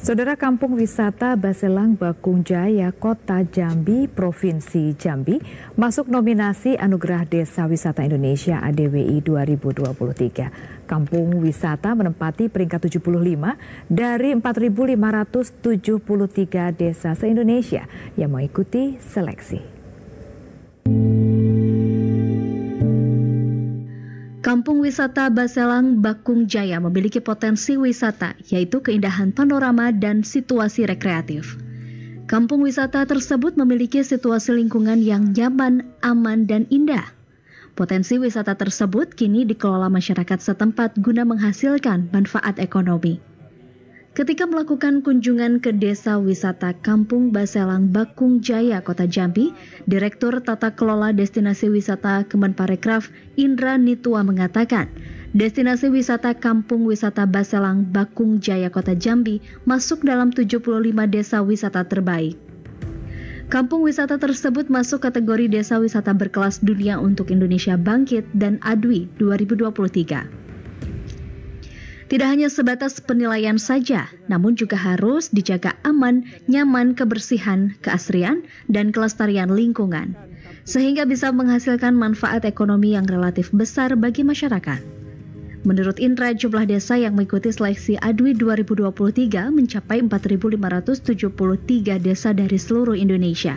Saudara Kampung Wisata Baselang Bakung Jaya, Kota Jambi, Provinsi Jambi, masuk nominasi Anugerah Desa Wisata Indonesia ADWI 2023. Kampung Wisata menempati peringkat 75 dari 4.573 desa se-Indonesia yang mengikuti seleksi. Kampung wisata Baselang Bakung Jaya memiliki potensi wisata, yaitu keindahan panorama dan situasi rekreatif. Kampung wisata tersebut memiliki situasi lingkungan yang nyaman, aman, dan indah. Potensi wisata tersebut kini dikelola masyarakat setempat guna menghasilkan manfaat ekonomi. Ketika melakukan kunjungan ke Desa Wisata Kampung Baselang Bakung Jaya, Kota Jambi, Direktur Tata Kelola Destinasi Wisata Kemenparekraf Indra Nitua mengatakan, destinasi wisata Kampung Wisata Baselang Bakung Jaya, Kota Jambi masuk dalam 75 desa wisata terbaik. Kampung wisata tersebut masuk kategori desa wisata berkelas dunia untuk Indonesia Bangkit dan ADWI 2023. Tidak hanya sebatas penilaian saja, namun juga harus dijaga aman, nyaman, kebersihan, keasrian, dan kelestarian lingkungan, sehingga bisa menghasilkan manfaat ekonomi yang relatif besar bagi masyarakat. Menurut Indra, jumlah desa yang mengikuti seleksi ADWI 2023 mencapai 4.573 desa dari seluruh Indonesia.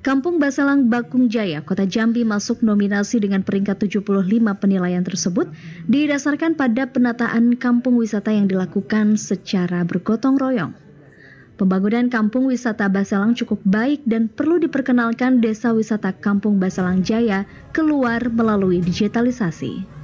Kampung Baselang Bakung Jaya, Kota Jambi masuk nominasi dengan peringkat 75 penilaian tersebut didasarkan pada penataan kampung wisata yang dilakukan secara bergotong royong. Pembangunan kampung wisata Baselang cukup baik dan perlu diperkenalkan desa wisata Kampung Baselang Jaya keluar melalui digitalisasi.